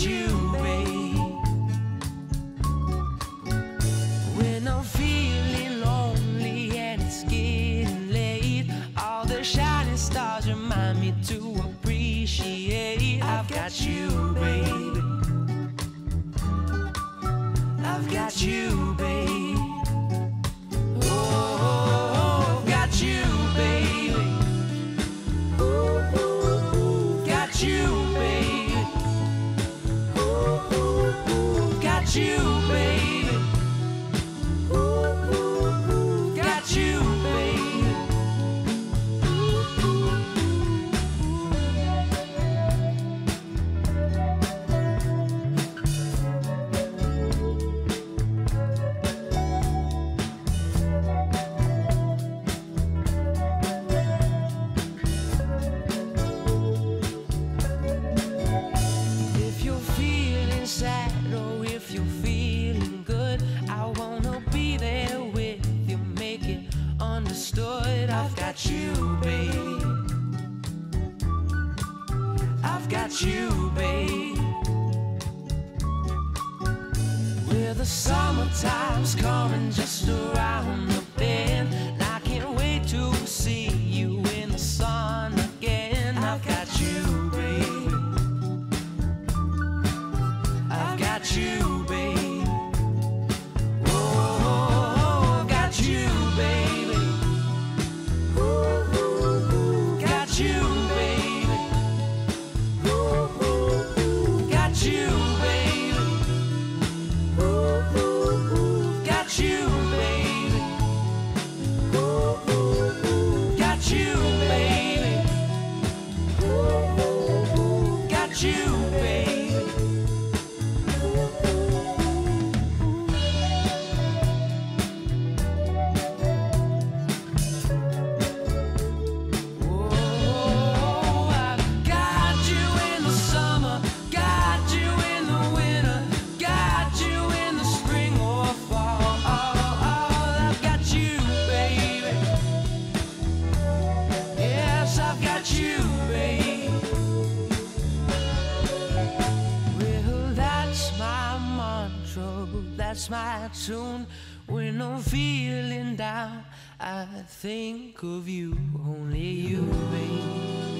you, baby. When I'm feeling lonely and it's getting late, all the shining stars remind me to appreciate. I've got you, baby. I've got you. you made. the summertime's coming just around the bend. that's my tune when I'm feeling down. I think of you, only you, babe.